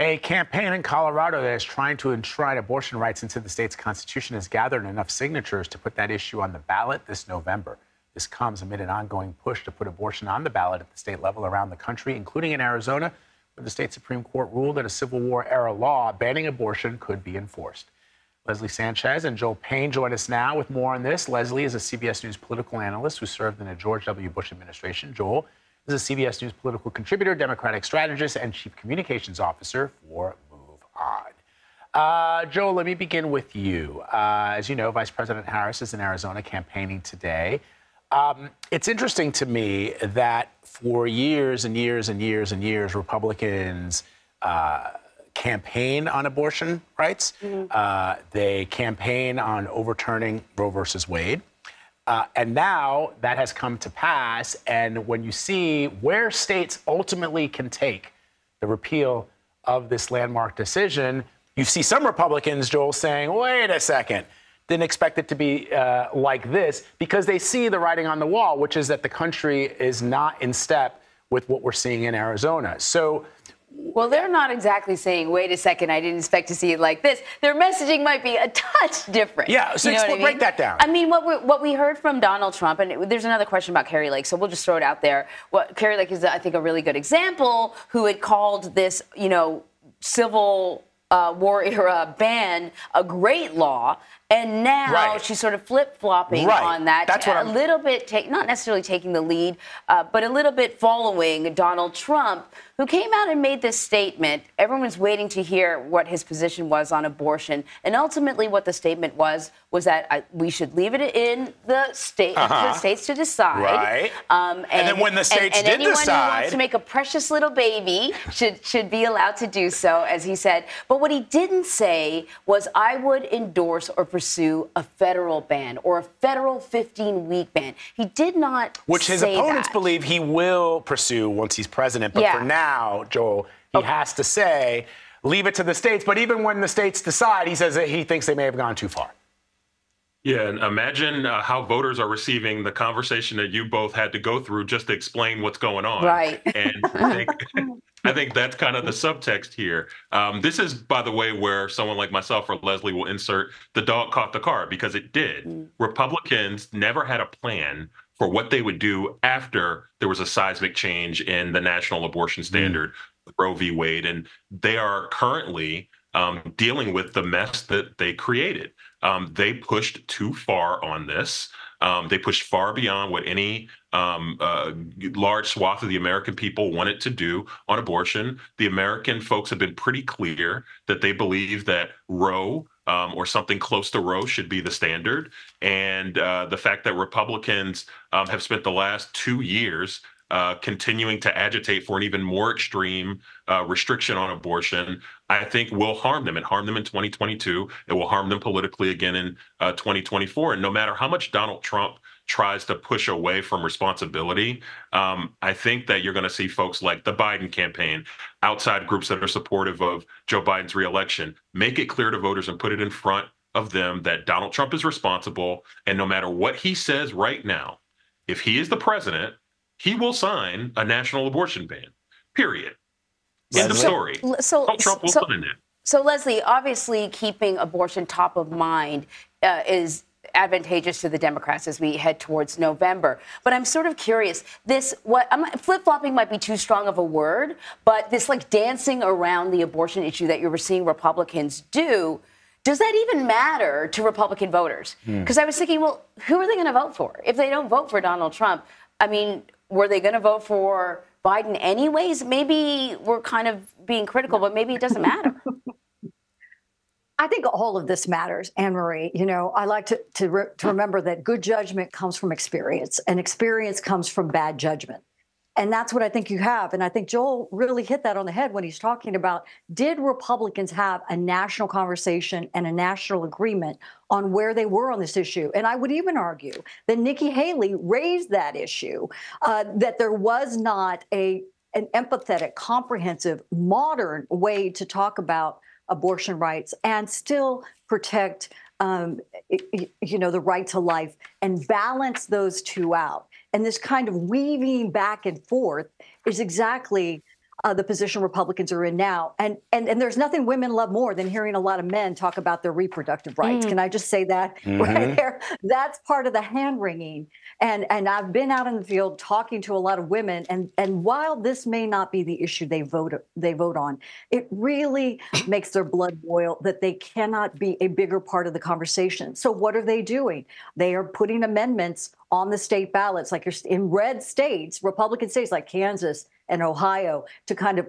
A campaign in Colorado that is trying to enshrine abortion rights into the state's constitution has gathered enough signatures to put that issue on the ballot this November. This comes amid an ongoing push to put abortion on the ballot at the state level around the country, including in Arizona, where the state Supreme Court ruled that a Civil War era law banning abortion could be enforced. Leslie Sanchez and Joel Payne join us now with more on this. Leslie is a CBS News political analyst who served in the George W. Bush administration. Joel is a CBS News political contributor, Democratic strategist, and chief communications officer for Move On. Uh, Joel, let me begin with you. Uh, as you know, Vice President Harris is in Arizona campaigning today. Um, it's interesting to me that for years and years and years and years, Republicans uh, campaign on abortion rights. Mm-hmm. Uh, they campaign on overturning Roe versus Wade. Uh, and now that has come to pass. And when you see where states ultimately can take the repeal of this landmark decision, you see some Republicans, Joel, saying, wait a second, didn't expect it to be uh, like this because they see the writing on the wall, which is that the country is not in step with what we're seeing in Arizona. So well, they're not exactly saying, wait a second, I didn't expect to see it like this. Their messaging might be a touch different. Yeah, so you know expl- I mean? break that down. I mean, what we, what we heard from Donald Trump, and it, there's another question about Kari Lake, so we'll just throw it out there. What Kari Lake is, I think, a really good example who had called this, you know, civil uh, war era ban a great law and now right. she's sort of flip flopping right. on that. That's what a I'm... little bit, take, not necessarily taking the lead, uh, but a little bit following Donald Trump, who came out and made this statement. Everyone's waiting to hear what his position was on abortion, and ultimately, what the statement was was that I, we should leave it in the state, uh-huh. the states to decide. Right. Um, and, and, then when the states and, and did anyone decide, who wants to make a precious little baby should should be allowed to do so, as he said. But what he didn't say was, I would endorse or pursue a federal ban or a federal 15 week ban. He did not. Which his opponents that. believe he will pursue once he's president. But yeah. for now, Joel, he okay. has to say, leave it to the states. But even when the states decide, he says that he thinks they may have gone too far. Yeah, and imagine uh, how voters are receiving the conversation that you both had to go through just to explain what's going on. Right. And I think, I think that's kind of the subtext here. Um, this is, by the way, where someone like myself or Leslie will insert the dog caught the car because it did. Mm. Republicans never had a plan for what they would do after there was a seismic change in the national abortion mm. standard, mm. Roe v. Wade, and they are currently um, dealing with the mess that they created. Um, they pushed too far on this. Um, they pushed far beyond what any um, uh, large swath of the American people wanted to do on abortion. The American folks have been pretty clear that they believe that Roe um, or something close to Roe should be the standard. And uh, the fact that Republicans um, have spent the last two years uh, continuing to agitate for an even more extreme uh, restriction on abortion, I think will harm them. It harmed them in 2022. It will harm them politically again in uh, 2024. And no matter how much Donald Trump tries to push away from responsibility, um, I think that you're going to see folks like the Biden campaign, outside groups that are supportive of Joe Biden's reelection, make it clear to voters and put it in front of them that Donald Trump is responsible. And no matter what he says right now, if he is the president, he will sign a national abortion ban. Period. End of story. So, Trump will so, put in it. So, Leslie, obviously, keeping abortion top of mind uh, is advantageous to the Democrats as we head towards November. But I'm sort of curious. This what flip flopping might be too strong of a word, but this like dancing around the abortion issue that you were seeing Republicans do. Does that even matter to Republican voters? Because hmm. I was thinking, well, who are they going to vote for? If they don't vote for Donald Trump, I mean, were they going to vote for Biden anyways? Maybe we're kind of being critical, but maybe it doesn't matter. I think all of this matters, Anne Marie. You know, I like to, to, re- to remember that good judgment comes from experience, and experience comes from bad judgment. And that's what I think you have. And I think Joel really hit that on the head when he's talking about did Republicans have a national conversation and a national agreement on where they were on this issue? And I would even argue that Nikki Haley raised that issue, uh, that there was not a an empathetic, comprehensive, modern way to talk about abortion rights and still protect um, you know the right to life and balance those two out and this kind of weaving back and forth is exactly uh, the position Republicans are in now. And, and and there's nothing women love more than hearing a lot of men talk about their reproductive rights. Can I just say that right there? That's part of the hand wringing. And and I've been out in the field talking to a lot of women. And and while this may not be the issue they vote they vote on, it really makes their blood boil that they cannot be a bigger part of the conversation. So what are they doing? They are putting amendments on the state ballots, like you're in red states, Republican states like Kansas and Ohio, to kind of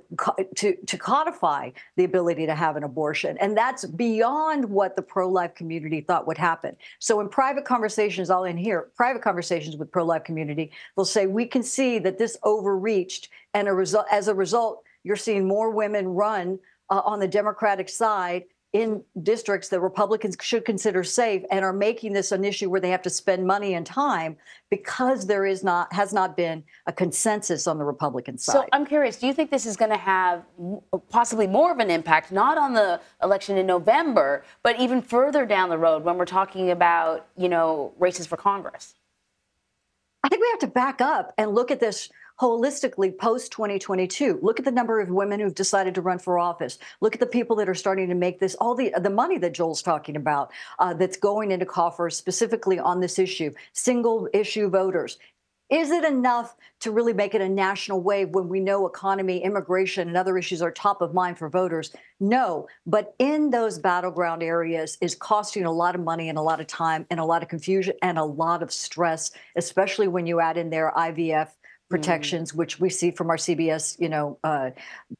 to to codify the ability to have an abortion, and that's beyond what the pro-life community thought would happen. So, in private conversations, I'll in here private conversations with pro-life community, they'll say we can see that this overreached, and a result as a result, you're seeing more women run uh, on the Democratic side in districts that Republicans should consider safe and are making this an issue where they have to spend money and time because there is not has not been a consensus on the Republican side. So I'm curious, do you think this is going to have possibly more of an impact, not on the election in November, but even further down the road when we're talking about, you know, races for Congress? I think we have to back up and look at this holistically post 2022 look at the number of women who've decided to run for office look at the people that are starting to make this all the the money that joel's talking about uh, that's going into coffers specifically on this issue single issue voters is it enough to really make it a national wave when we know economy, immigration, and other issues are top of mind for voters? No. But in those battleground areas is costing a lot of money and a lot of time and a lot of confusion and a lot of stress, especially when you add in their IVF protections, which we see from our CBS, you know, uh,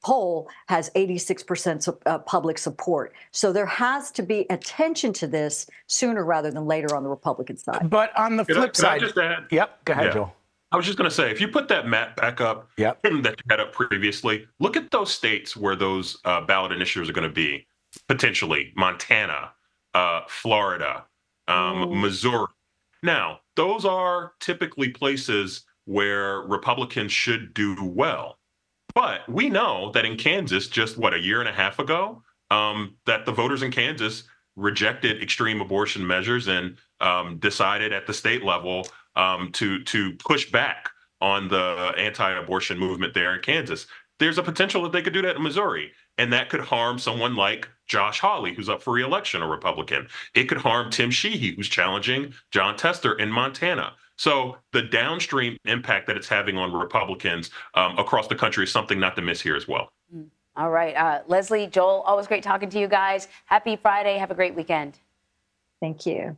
poll has 86% su- uh, public support. So there has to be attention to this sooner rather than later on the Republican side. But on the Could flip I side, just add? yep, go ahead, Yeah. Joel. I was just going to say, if you put that map back up Yep. that you had up previously, look at those states where those uh, ballot initiatives are going to be potentially Montana, uh, Florida, um, Missouri. Now, those are typically places where Republicans should do well. But we know that in Kansas, just what, a year and a half ago, um, that the voters in Kansas rejected extreme abortion measures and um, decided at the state level um, to to push back on the anti-abortion movement there in Kansas. There's a potential that they could do that in Missouri, and that could harm someone like Josh Hawley, who's up for reelection, a Republican. It could harm Tim Sheehy, who's challenging Jon Tester in Montana. So the downstream impact that it's having on Republicans um, across the country is something not to miss here as well. All right. Uh, Leslie, Joel, always great talking to you guys. Happy Friday. Have a great weekend. Thank you.